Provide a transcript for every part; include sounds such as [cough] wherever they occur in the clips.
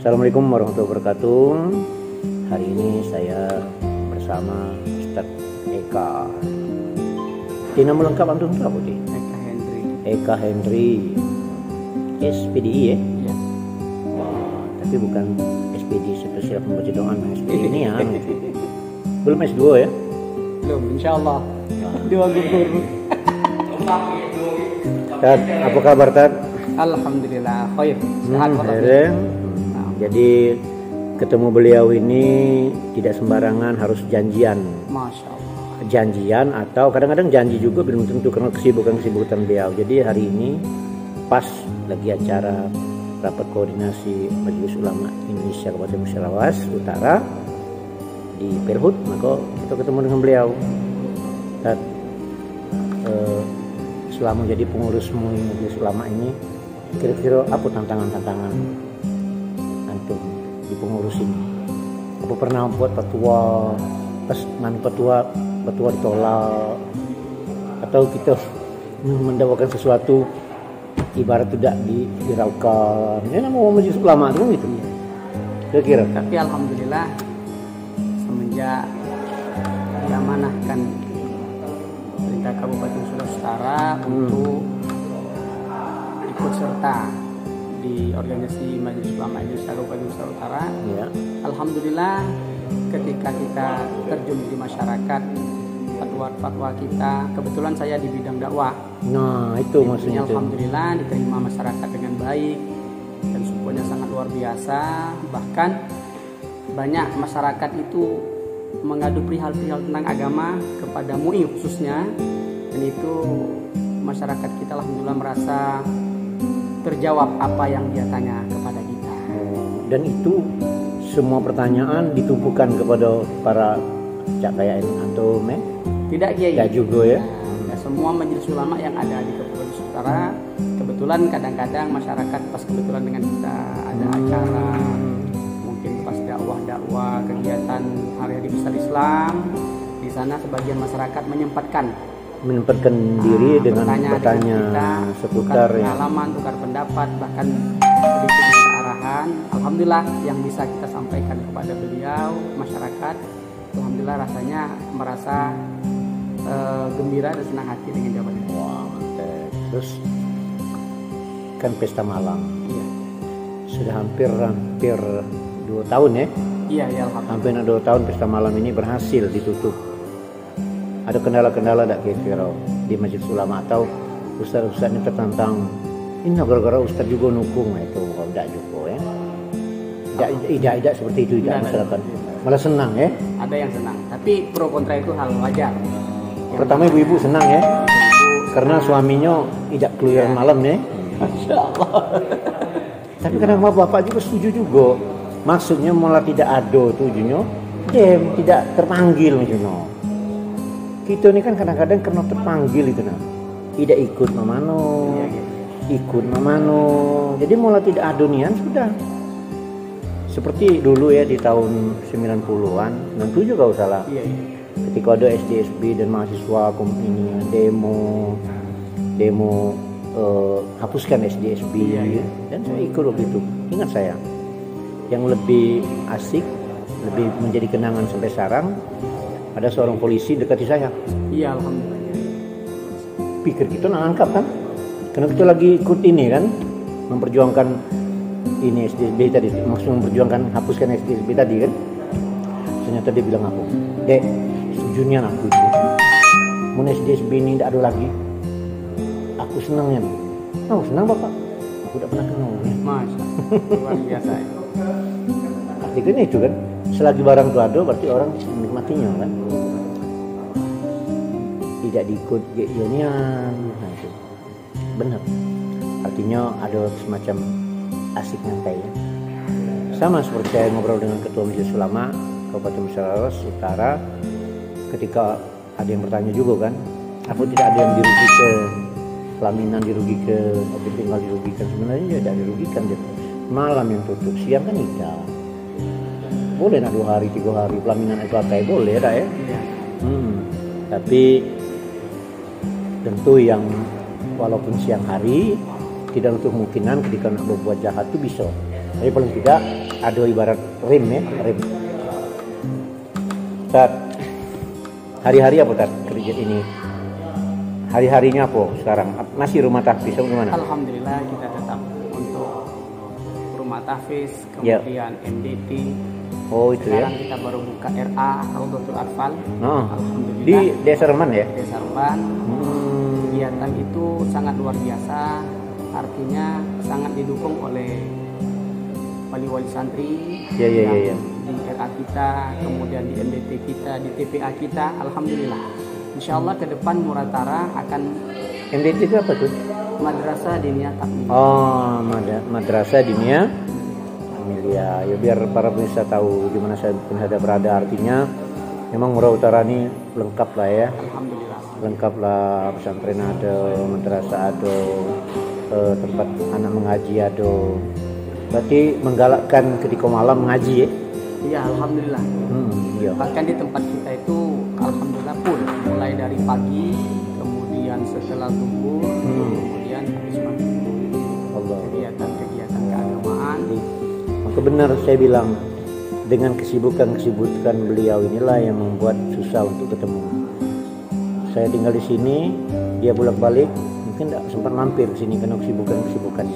Assalamualaikum warahmatullahi wabarakatuh. Hari ini saya bersama Ustadz Eka. Di nama lengkap antum itu apa di? Eka Henry. Eka Henry. SPDI ya? Ya. Wah, tapi bukan SPD spesial pembaca doa, nah, SPD ini ya. [laughs] Belum S2 ya? Belum, insya Allah. Dua guru. Tad, apa kabar Tad? Alhamdulillah, khair. Sehat Hmm. Jadi ketemu beliau ini tidak sembarangan harus janjian. Masya Allah. janjian atau kadang-kadang janji juga belum tentu karena kesibukan-kesibukan beliau. Jadi hari ini pas lagi acara rapat koordinasi Majelis Ulama Indonesia Kabupaten Musyarawat Utara di Perhut, maka kita ketemu dengan beliau. Dan eh, selama jadi pengurus MUI Majelis Ulama ini, kira-kira apa tantangan-tantangan pengurus ini? Apa pernah buat fatwa pas man fatwa fatwa ditolak. Atau kita [laughs] mendakwakan sesuatu ibarat tidak dihiraukan ini nama majelis ulama itu gitu. Kira-kira Tapi Alhamdulillah, semenjak diamanahkan perintah Kabupaten Sulawesi Utara untuk ikut serta di organisasi Majelis Ulama Indonesia Kabupaten Utara, ya Alhamdulillah ketika kita terjun di masyarakat fatwa-fatwa kita kebetulan saya di bidang dakwah. Nah itu maksudnya itu. Alhamdulillah diterima masyarakat dengan baik dan supportnya sangat luar biasa. Bahkan banyak masyarakat itu mengadu perihal-perihal tentang agama kepada MUI khususnya. Dan itu masyarakat kita Alhamdulillah merasa terjawab apa yang dia tanya kepada kita. Dan itu semua pertanyaan ditumpukan kepada para cak kayak ini atau me tidak kiai. Ya juga ya. Ya, semua majelis ulama yang ada di Kabupaten Utara kebetulan kadang-kadang masyarakat pas kebetulan dengan kita ada acara mungkin pas dakwah-dakwah kegiatan hari-hari besar Islam di sana sebagian masyarakat menyempatkan menempatkan diri ah, dengan bertanya bertanya kita, seputar tukar ya pengalaman, tukar pendapat, bahkan sedikit minta arahan. Alhamdulillah yang bisa kita sampaikan kepada beliau, masyarakat, alhamdulillah rasanya merasa eh, gembira dan senang hati dengan jawaban itu. Wah, mantap. Terus kan pesta malam Iya, sudah hampir hampir dua tahun ya iya, ya alhamdulillah. hampir dua tahun pesta malam ini berhasil ditutup ada kendala-kendala tak kira-kira di majelis ulama atau ustaz-ustaz ini tertantang ini gara-gara ustaz juga nukung. Nah, itu kalau tidak juga ya. Tidak tidak tidak seperti itu tidak Tidak, tidak. masyarakat. Malah senang ya. Ada yang senang, tapi pro kontra itu hal wajar. Yang pertama ibu-ibu senang ya. Karena suaminya tidak keluar malam ya. Masya Allah. [laughs] Tapi kadang bapak juga setuju juga. Maksudnya malah tidak ada tujuannya, dem tidak terpanggil maksudnya. Kita ini kan kadang-kadang karena terpanggil itu nah. Tidak ikut mamano, Iya, iya. ikut mamano. Jadi malah tidak ada nian sudah. Seperti dulu ya di tahun 90-an, 97 kalau salah. Iya, iya. Ketika ada SDSB dan mahasiswa ini demo demo eh, hapuskan SDSB Iya, iya. dan saya ikut waktu itu ingat saya yang lebih asik lebih menjadi kenangan sampai sekarang ada seorang polisi dekati saya Iya, alhamdulillah. pikir kita nangkap kan karena kita lagi ikut ini kan memperjuangkan ini SDSB tadi maksud memperjuangkan hapuskan SDSB tadi kan ternyata dia bilang aku dek setujunya aku itu mau SDSB ini tidak ada lagi aku senangnya oh senang bapak aku tidak pernah kenal ya. Allah. Luar biasa. ya. artinya itu kan selagi barang itu ada berarti orang menikmatinya kan? Tidak diikut unian nah itu benar. Artinya ada semacam asik nyantai ya. sama seperti saya ngobrol dengan ketua majelis ulama Kabupaten Musyawarah Utara ketika ada yang bertanya juga kan? Apa tidak ada yang dirugikan? Pelaminan dirugikan objek tinggal dirugikan sebenarnya ya tidak dirugikan malam yang tutup siang kan tidak boleh nak dua hari tiga hari pelaminan itu apa boleh dah ya Iya. Hmm, tapi tentu yang walaupun siang hari tidak untuk kemungkinan ketika nak berbuat jahat itu bisa Tapi paling tidak ada ibarat rim ya, rim. Ustaz, hari-hari apa Ustaz kerja ini? Hari-harinya apa sekarang? Masih rumah tahfiz atau gimana? Alhamdulillah kita tetap untuk rumah tahfiz, Ya. kemudian MDT. Oh itu ya. Sekarang kita baru buka RA Raudatul Atfal. Oh, Alhamdulillah. di Desa Reman ya? Desa Ruban. Hmm. Kegiatan itu sangat luar biasa. Artinya sangat didukung oleh wali-wali santri Ya, ya, ya, ya. di RA kita, kemudian di MDT kita, di TPA kita. Alhamdulillah. Insya Allah ke depan Muratara akan MDT itu apa tuh? madrasah diniyah takmir. Oh, mad- madrasah dinia Amelia. Ya biar para pemirsa tahu di mana saya ada berada. Artinya memang Murau Utara ini lengkap lah ya. Alhamdulillah. Lengkap lah pesantren ada, madrasah ada, eh, tempat anak mengaji ada. Berarti menggalakkan ketika malam mengaji ya? Iya, alhamdulillah. Hmm, iya. Bahkan di tempat kita itu alhamdulillah full mulai dari pagi, kemudian setelah subuh, Hmm. kemudian habis maghrib. Allah. Benar saya bilang dengan kesibukan-kesibukan beliau inilah yang membuat susah untuk ketemu. Saya tinggal di sini, dia bolak-balik, mungkin tidak sempat mampir ke sini karena kesibukan-kesibukan.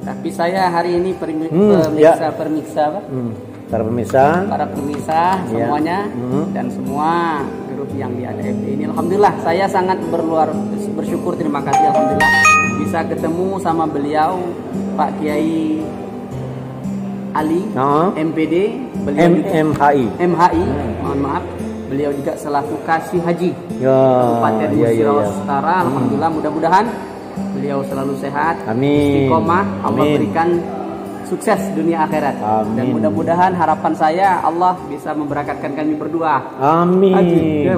Tapi saya hari ini permi- Hmm, pemirsa permiksa Pak. Hmm. Para pemirsa, para pemirsa Ya. semuanya Hmm. dan semua grup yang di ADFD ini alhamdulillah saya sangat berluar bersyukur terima kasih alhamdulillah bisa ketemu sama beliau Pak Kiai Ali Nah. MPD beliau juga- MMHI. MHI mohon maaf beliau juga selaku kasih haji Ya, Kabupaten ya, ya, ya. Utara alhamdulillah mudah-mudahan beliau selalu sehat Amin. istiqomah Allah Amin. berikan sukses dunia akhirat dan Amin. mudah-mudahan harapan saya Allah bisa memberkatkan kami berdua Amin. Haji, ya.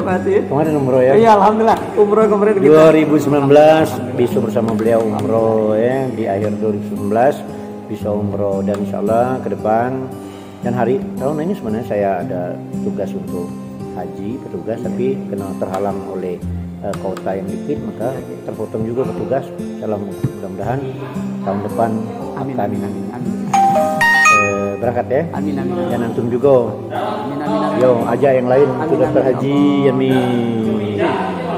Kemarin umroh ya. Iya alhamdulillah umroh kemarin kita 2019 bisa bersama beliau umroh ya di akhir 2019 bisa umroh dan insya Allah ke depan. Dan hari tahun ini sebenarnya saya ada tugas untuk haji petugas tapi kena terhalang oleh eh, kota yang dikit maka terpotong juga petugas. Dalam mudah-mudahan tahun depan amin akan amin amin amin. eh, berangkat ya. Amin amin amin. Dan antum juga. Amin amin amin. Yo ajak yang lain untuk Amin, daftar amin. haji amin.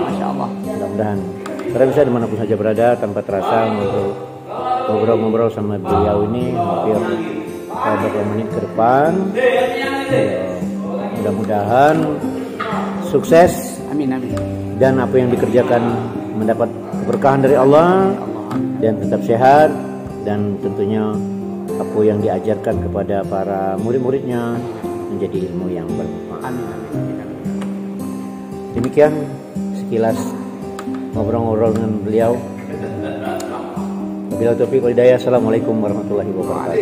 Masya Allah. Mudah-mudahan. Karena bisa di mana pun saja berada tanpa terasa untuk ngobrol-ngobrol sama beliau ini hampir beberapa menit ke depan mudah-mudahan sukses amin amin dan apa yang dikerjakan mendapat keberkahan dari Allah dan tetap sehat dan tentunya apa yang diajarkan kepada para murid-muridnya menjadi ilmu yang bermanfaat. Demikian sekilas ngobrol-ngobrol dengan beliau. Bila taufiq wal hidayah. Assalamualaikum warahmatullahi wabarakatuh.